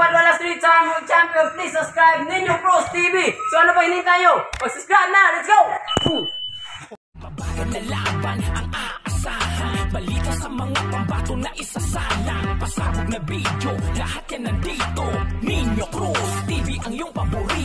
Padwala Street Champion, champion, please subscribe Ninyo Pros TV. So ano pa hinintay nyo? Mag-subscribe na, let's go! Boom! Mabagal na laban ang aasahan Balita sa mga pambato na isasalang Pasabog na video, lahat yan nandito Ninyo Cruz TV ang iyong paborito